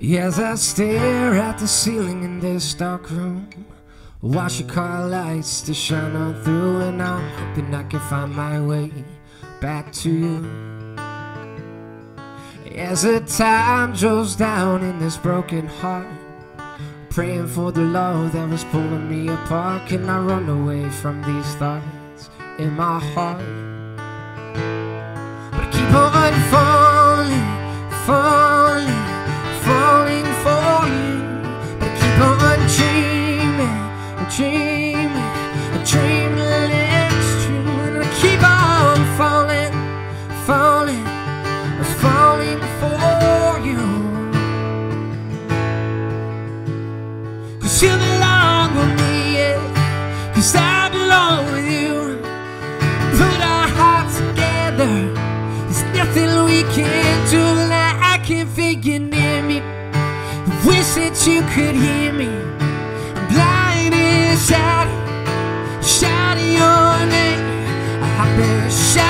As I stare at the ceiling in this dark room, watch the car lights to shine on through, and I'm hoping I can find my way back to you. As the time draws down in this broken heart, praying for the love that was pulling me apart. Can I run away from these thoughts in my heart? Cause you belong with me, yeah. Cause I belong with you. Put our hearts together. There's nothing we can do that I can feel you near me. I wish that you could hear me. I'm blind and shouting, shouting your name. I've been shouting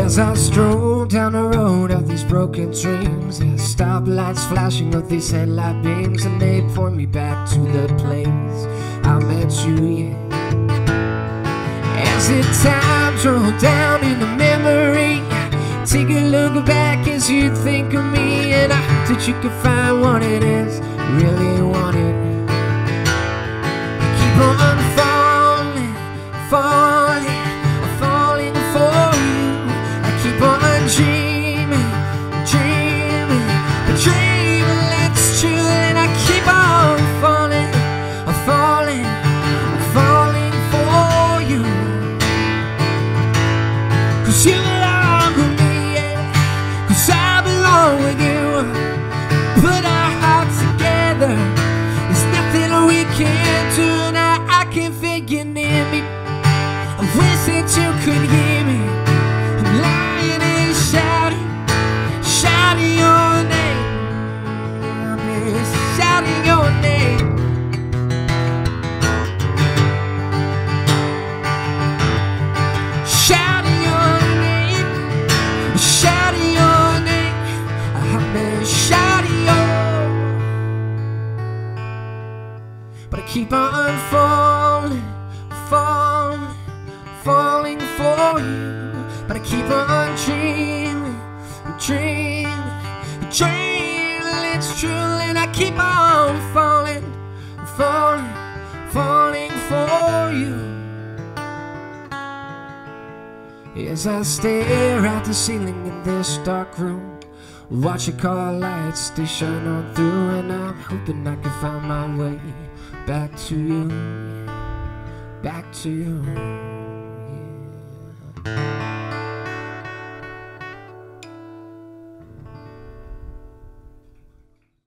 As I stroll down the road of these broken dreams, there's stoplights flashing of these headlight beams, and they point me back to the place I met you. Yeah. As the time roll down in the memory, take a look back as you think of me, and I hope that you can find what it is really wanted. Keep on now. I can feel you near me. I wish that you could hear me. I'm lying and shouting, shouting your name. I'm shouting your name. Shouting your name, shouting your name. I've been shouting your. But I keep on falling, on dreaming, dreaming, dreaming. It's true, and I keep on falling, falling, falling for you. As I stare at the ceiling in this dark room, watch the car lights they shine on through, and I'm hoping I can find my way back to you, back to you.